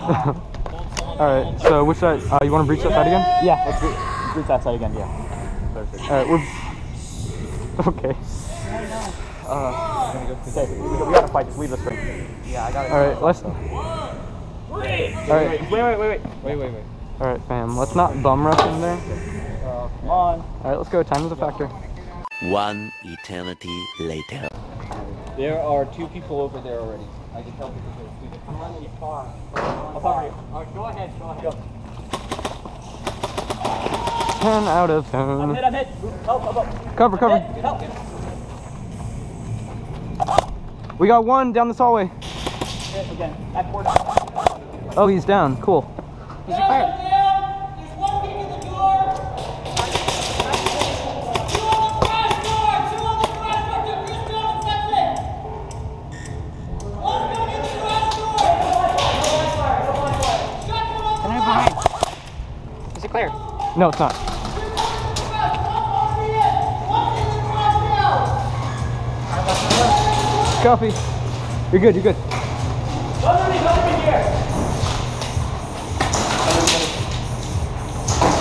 Alright, so which side? Uh, you want to breach that side again? Yeah, let's re- reach that side again. Yeah. Perfect. Alright, we're. Okay. Okay, we, we gotta fight. Just leave this ring. Yeah, I got it. Alright, let's. Alright, wait, wait, wait, wait. Wait, wait, wait. alright, fam. Let's not bum rush in there. Uh, come on. Alright, let's go. Time is a factor. One eternity later. There are two people over there already. I can tell because there's two different. I'm running far. I'll cover you. Alright, go ahead, go ahead. 10 out of 10. I'm hit, I'm hit. Help, help, help. Cover, cover. Hit, help. We got one down this hallway. Hit again. Back. Oh, he's down. Cool. He's declared. Can I behind? Is it clear? No, it's not. Coffee. You're good, you're good.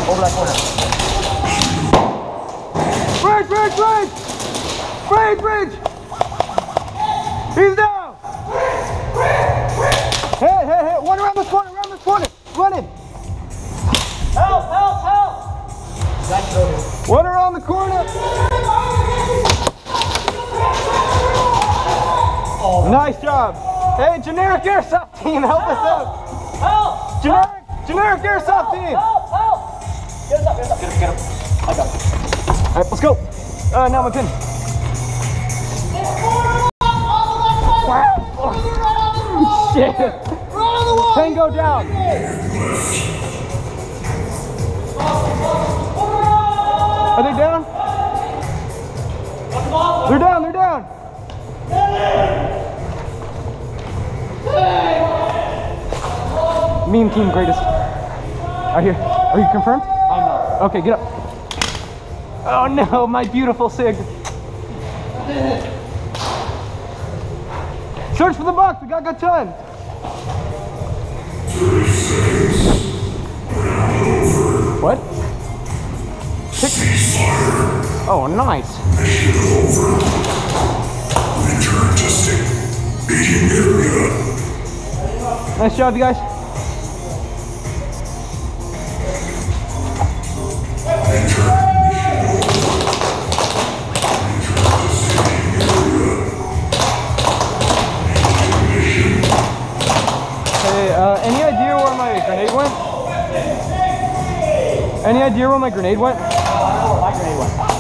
Over that corner. Bridge, bridge, bridge! Bridge, bridge! He's down! Hit, hit, hit! One around this corner! Nice job! Hey, generic airsoft team, help us out! Help. Generic, generic airsoft team! Help, help. Get us up, get us up. Get him, get him. I got it. Alright, let's go! Uh, now my pin. Wow. Shit! Tango down! Are they down? Meme team greatest. Are you, are you confirmed? I'm not. Okay, get up. Oh no, my beautiful Sig. Search for the box, we got good time. What? Six. Oh, nice. Return to staging area. Nice job, you guys. Any idea where my grenade went? My grenade went.